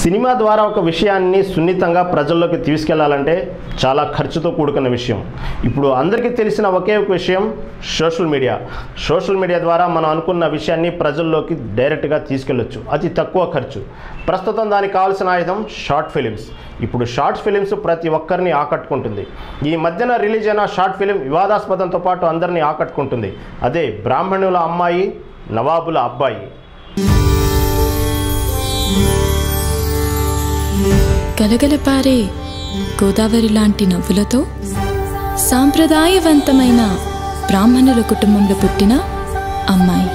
Cinema ద్వారా ఒక విషయాన్ని సున్నితంగా ప్రజల్లోకి తీసుకెళ్ళాలంటే చాలా ఖర్చుతో కూడుకున్న విషయం. ఇప్పుడు అందరికీ తెలిసిన ఒకే ఒక విషయం సోషల్ మీడియా. సోషల్ మీడియా ద్వారా మనం అనుకున్న విషయాన్ని ప్రజల్లోకి డైరెక్ట్గా తీసుకెళ్ళొచ్చు. అతి తక్కువ ఖర్చు. ప్రస్తుతం దానికి కావాల్సిన ఆయుధం షార్ట్ ఫిలిమ్స్. ఇప్పుడు షార్ట్ ఫిలిమ్స్ ప్రతి ఒక్కరిని ఆకట్టుకుంటుంది. ఈ మధ్యన రిలీజ్ అయిన షార్ట్ ఫిలిం వివాదాస్పదంతో పాటు అందరినీ ఆకట్టుకుంటుంది. అదే బ్రాహ్మణుల అమ్మాయి నవాబుల అబ్బాయి. గలగలపారే గోదావరి లాంటి నవ్వులతో సాంప్రదాయవంతమైన బ్రాహ్మణుల కుటుంబంలో పుట్టిన అమ్మాయి.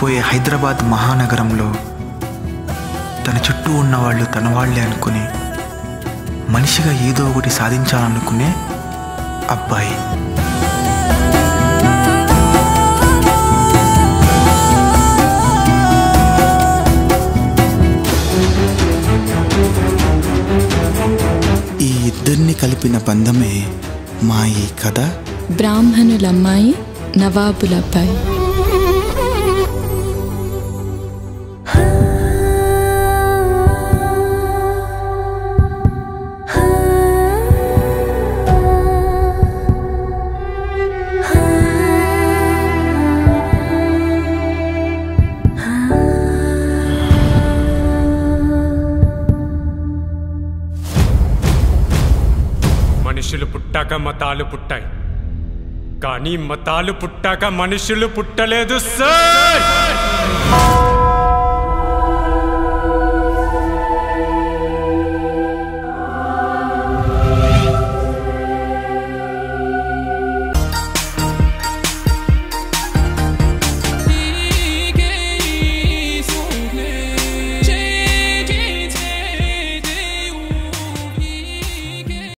వాళ్ళు హైదరాబాద్ మహానగరంలో తన చుట్టూ ఉన్నవాళ్ళు తన వాళ్ళే అనుకుని మనిషిగా ఏదో ఒకటి సాధించాలనుకునే అబ్బాయి. ఈ ఇద్దరిని కలిపిన బంధమే మా ఈ కథ. బ్రాహ్మణుల అబ్బాయి మనుషులు పుట్టాక మతాలు పుట్టాయి. కానీ మతాలు పుట్టాక మనుషులు పుట్టలేదు సార్!